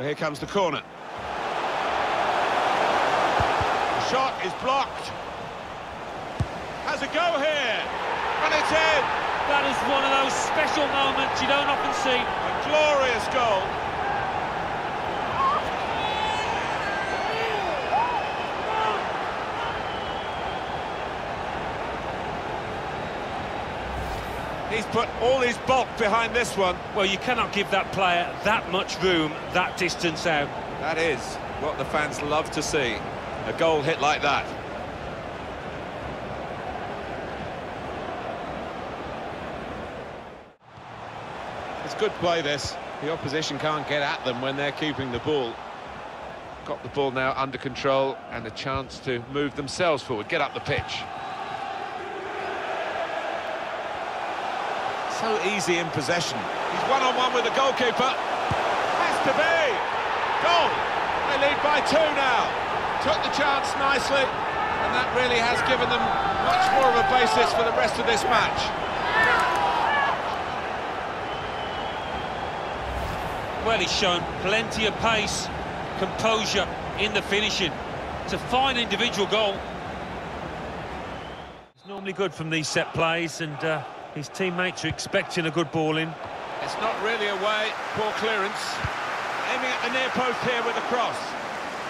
Here comes the corner. The shot is blocked. Has a go here. And it's in. That is one of those special moments you don't often see. A glorious goal. He's put all his bulk behind this one. Well, you cannot give that player that much room, that distance out. That is what the fans love to see. A goal hit like that. It's good play, this. The opposition can't get at them when they're keeping the ball. Got the ball now under control and a chance to move themselves forward, get up the pitch. So easy in possession. He's one-on-one with the goalkeeper. Has to be! Goal! They lead by two now. Took the chance nicely, and that really has given them much more of a basis for the rest of this match. Well, he's shown plenty of pace, composure in the finishing. It's a fine individual goal. It's normally good from these set plays, and uh, his teammates are expecting a good ball in. It's not really away, poor clearance. Aiming at the near post here with the cross.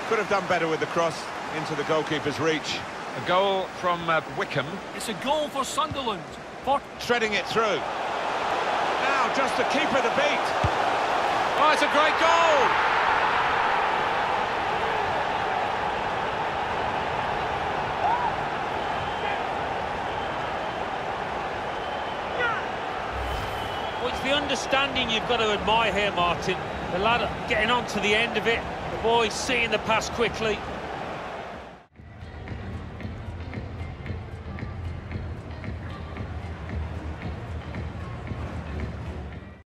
Could have done better with the cross into the goalkeeper's reach. A goal from uh, Wickham. It's a goal for Sunderland. For Threading it through. Now just to keep it a beat. Oh, it's a great goal! It's the understanding you've got to admire here, Martin. The lad getting on to the end of it, the boy seeing the pass quickly,